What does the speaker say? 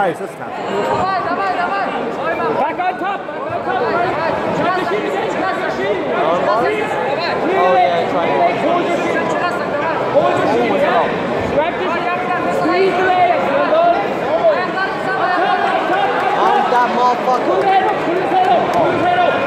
Nice, that's tough. Back on top! Oh, yeah, motherfucker. Pull his up. Pull his up. Pull his up.